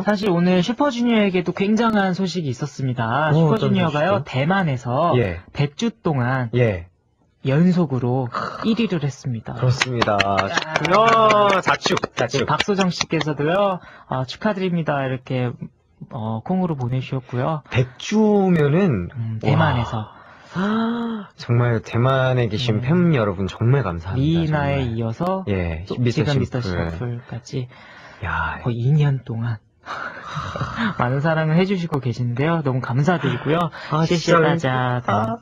사실 오늘 슈퍼주니어에게도 굉장한 소식이 있었습니다. 어, 슈퍼주니어가요, 어떤 소식이요? 대만에서 예. 100주 동안 예. 연속으로 1위를 했습니다. 그렇습니다. 축하요. 자축. 네, 자축. 박소정 씨께서도요, 아, 축하드립니다. 이렇게, 어, 콩으로 보내주셨고요. 100주면은 음, 대만에서. 정말 대만에 계신 음. 팬 여러분 정말 감사합니다. 정말. 이어서 예, 또 미스터 지금 미스터 심플. 셔플까지 야, 거의 2년 동안 많은 사랑을 해주시고 계신데요. 너무 감사드리고요. 아, 진짜 실시하자. 아,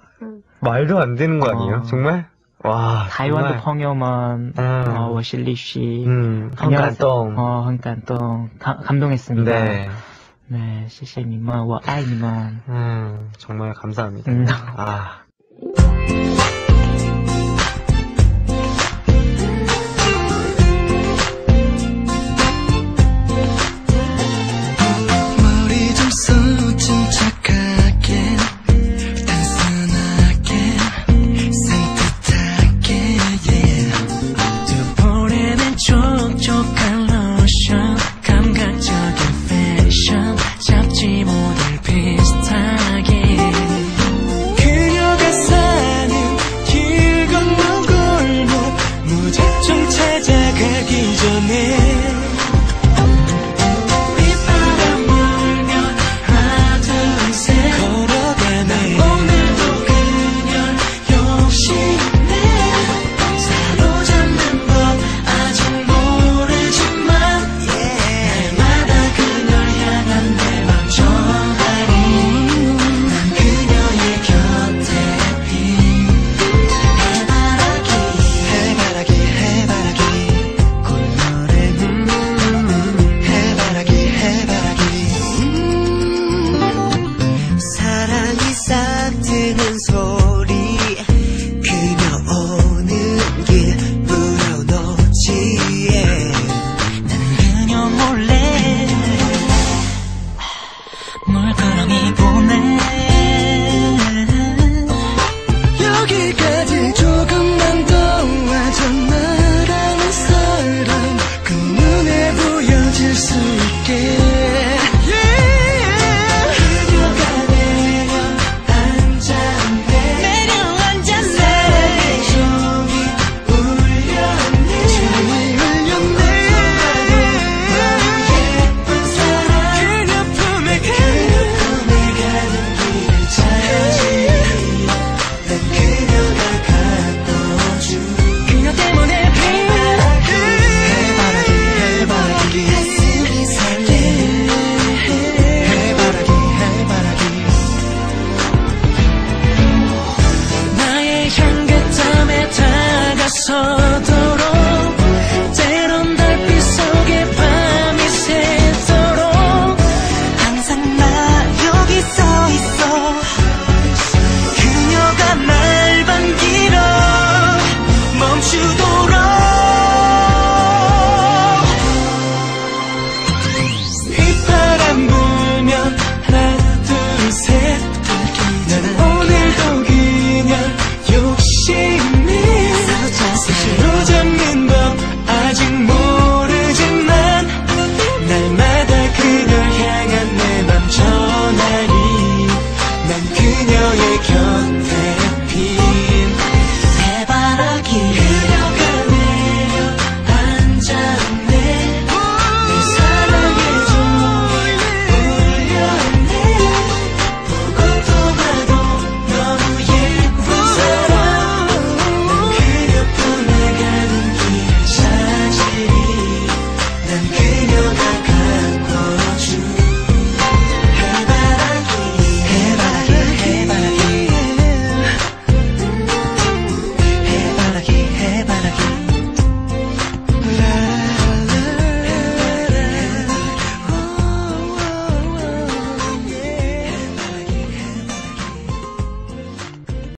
말도 안 되는 거 아니에요? 어. 정말? 와, 정말. 타이완도 펑여먼, 음. 어, 워실리쉬, 음, 한간동, 어, 한간동 감동했습니다. 네. 네, 실시님만, 와, 아이님만. 음, 정말 감사합니다. 음. 아. 되기 전에